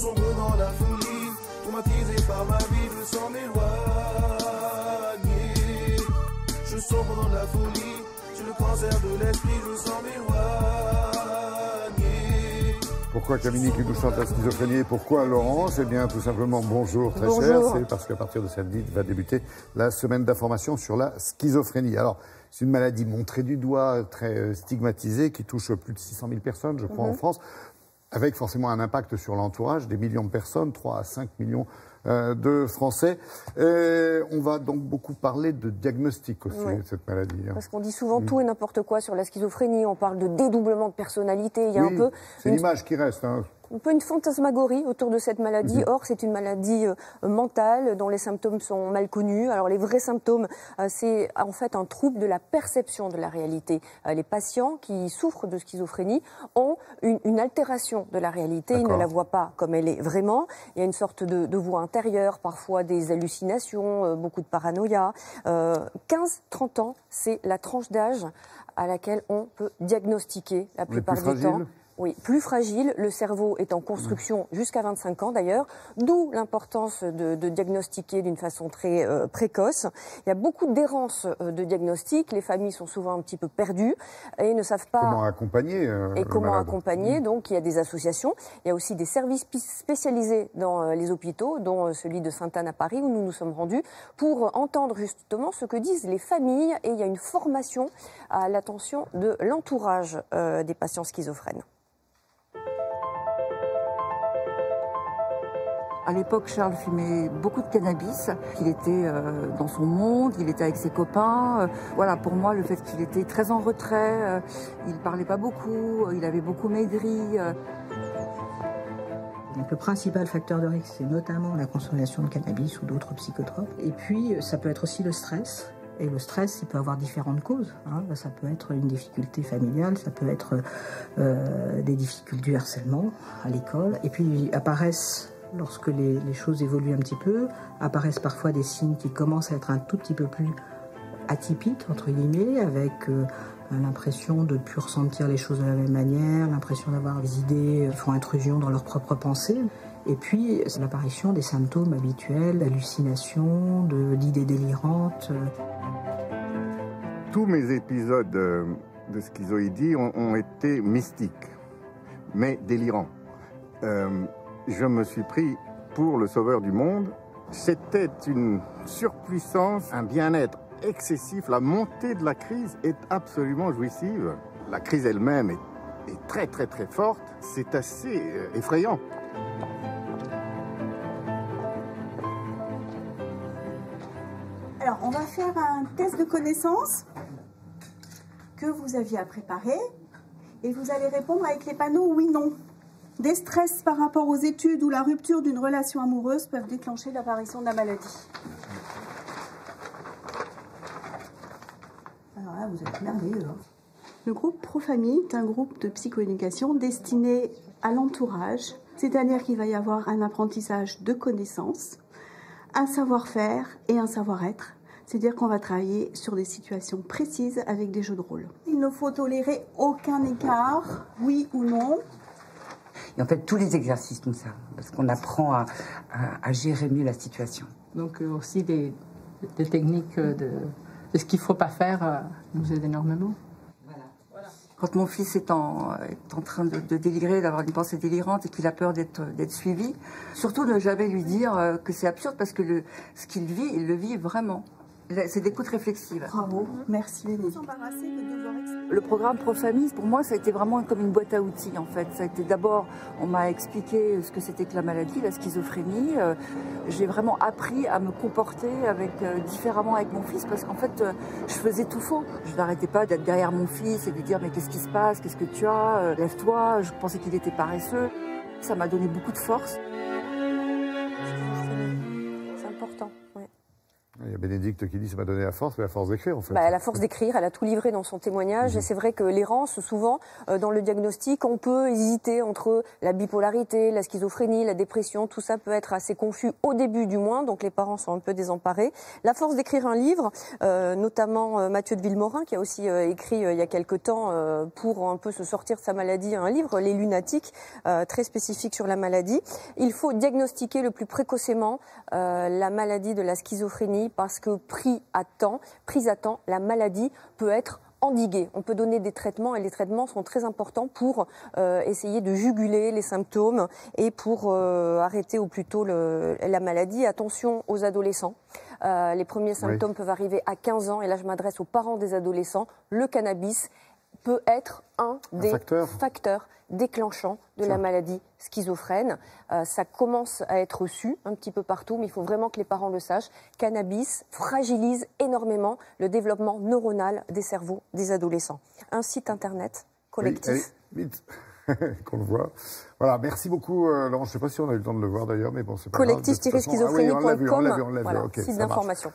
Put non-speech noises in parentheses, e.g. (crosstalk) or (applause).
sombre dans la folie, traumatisé par ma vie, je sens m'éloigner. Je sombre dans la folie, j'ai le cancer de l'esprit, je sens m'éloigner. Pourquoi Camille qui nous chante la schizophrénie et pourquoi Laurence? Eh bien, tout simplement, bonjour très Bonjour. cher. C'est parce qu'à partir de samedi va débuter la semaine d'information sur la schizophrénie. Alors, c'est une maladie montrée du doigt, très euh, stigmatisée, qui touche plus de 600 000 personnes, je crois, en France, avec forcément un impact sur l'entourage, des millions de personnes, 3 à 5 millions euh, de Français. Et on va donc beaucoup parler de diagnostic aussi, de cette maladie. hein. Parce qu'on dit souvent tout et n'importe quoi sur la schizophrénie. On parle de dédoublement de personnalité. Il y a Oui, un peu c'est une, l'image qui reste. hein. Un peu une fantasmagorie autour de cette maladie. Mhm. Or, c'est une maladie euh, mentale dont les symptômes sont mal connus. Alors, les vrais symptômes, euh, c'est en fait un trouble de la perception de la réalité. Euh, les patients qui souffrent de schizophrénie ont une, une altération de la réalité. Ils ne la voient pas comme elle est vraiment. Il y a une sorte de, de voix intérieure, parfois des hallucinations, beaucoup de paranoïa. Euh, 15-30 ans, c'est la tranche d'âge à laquelle on peut diagnostiquer la plupart du temps. Oui, plus fragile. Le cerveau est en construction jusqu'à 25 ans d'ailleurs, d'où l'importance de, de diagnostiquer d'une façon très euh, précoce. Il y a beaucoup d'errance euh, de diagnostic. Les familles sont souvent un petit peu perdues et ne savent pas Comment accompagner euh, et comment malade accompagner. Donc, il y a des associations. Il y a aussi des services spécialisés dans les hôpitaux, dont celui de Sainte-Anne à Paris, où nous nous sommes rendus, pour entendre justement ce que disent les familles. Et il y a une formation à l'attention de l'entourage des patients schizophrènes. À l'époque, Charles fumait beaucoup de cannabis. Il était euh, dans son monde, il était avec ses copains. Euh, voilà, pour moi, le fait qu'il était très en retrait, euh, il parlait pas beaucoup, il avait beaucoup maigri. le principal facteur de risque, c'est notamment la consommation de cannabis ou d'autres psychotropes. Et puis, ça peut être aussi le stress. Et le stress, il peut avoir différentes causes. hein. Ça peut être une difficulté familiale, ça peut être des difficultés du harcèlement à l'école. Et puis apparaissent, lorsque les, choses évoluent un petit peu, apparaissent parfois des signes qui commencent à être un tout petit peu plus atypiques, entre guillemets, avec euh, l'impression de ne plus ressentir les choses de la même manière, l'impression d'avoir des idées qui font intrusion dans leurs propres pensées. Et puis, l'apparition des symptômes habituels, d'hallucinations, d'idées délirantes. euh, Tous mes épisodes euh, de schizoïdie ont, été mystiques, mais délirants. Euh, je me suis pris pour le sauveur du monde. C'était une surpuissance, un bien-être excessif. La montée de la crise est absolument jouissive. La crise elle-même est, très très très forte. C'est assez euh, effrayant. Alors, on va faire un test de connaissance que vous aviez à préparer et vous allez répondre avec les panneaux oui, non. Des stress par rapport aux études ou la rupture d'une relation amoureuse peuvent déclencher l'apparition de la maladie. Alors là, vous êtes merveilleux. hein. Le groupe Profamille est un groupe de psychoéducation destiné à l'entourage, c'est-à-dire qu'il va y avoir un apprentissage de connaissances, un savoir-faire et un savoir-être. C'est-à-dire qu'on va travailler sur des situations précises avec des jeux de rôle. Il ne faut tolérer aucun écart, oui ou non. Et en fait, tous les exercices nous servent, parce qu'on apprend à, à- à gérer mieux la situation. Donc euh, aussi des, des techniques euh, de, de ce qu'il ne faut pas faire euh, nous aident énormément. Quand mon fils est en, est en train de, de délirer, d'avoir une pensée délirante et qu'il a peur d'être d'être suivi, surtout ne jamais lui dire que c'est absurde parce que le, ce qu'il vit, il le vit vraiment. C'est des écoute réflexive. Bravo, merci Lénie. Le programme Profamille, pour moi, ça a été vraiment comme une boîte à outils, en fait. Ça a été d'abord, on m'a expliqué ce que c'était que la maladie, la schizophrénie. Euh, J'ai vraiment appris à me comporter avec, euh, différemment avec mon fils, parce qu'en fait, euh, je faisais tout faux. Je n'arrêtais pas d'être derrière mon fils et de lui dire, mais qu'est-ce qui se passe? Qu'est-ce que tu as? Lève-toi. Je pensais qu'il était paresseux. Ça m'a donné beaucoup de force. Il y a Bénédicte qui dit ça m'a donné la force, mais la force d'écrire en fait. Bah, la force d'écrire, elle a tout livré dans son témoignage. Et c'est vrai que l'errance, souvent, euh, dans le diagnostic, on peut hésiter entre la bipolarité, la schizophrénie, la dépression. Tout ça peut être assez confus au début du moins, donc les parents sont un peu désemparés. La force d'écrire un livre, euh, notamment euh, Mathieu de Villemorin, qui a aussi écrit il y a quelque temps pour un peu se sortir de sa maladie un livre, Les Lunatiques, très spécifique sur la maladie. Il faut diagnostiquer le plus précocement la maladie de la schizophrénie parce que pris à temps, prise à temps, la maladie peut être endiguée. On peut donner des traitements et les traitements sont très importants pour euh, essayer de juguler les symptômes et pour euh, arrêter au plus tôt le- la maladie. Attention aux adolescents. Euh, les premiers symptômes peuvent arriver à 15 ans et là je m'adresse aux parents des adolescents. Le cannabis peut être un Un des facteur. facteurs déclenchants de la maladie schizophrène. Euh, ça commence à être su un petit peu partout, mais il faut vraiment que les parents le sachent. Cannabis fragilise énormément le développement neuronal des cerveaux des adolescents. Un site internet collectif. Oui, vite, (laughs) qu'on le voit. Voilà, merci beaucoup, euh, Laurent. Je ne sais pas si on a eu le temps de le voir d'ailleurs, mais bon, c'est pas façon- Ah oui, on l'a vu, on l'a vu, on l'a vu. Voilà, Ok, site d'information.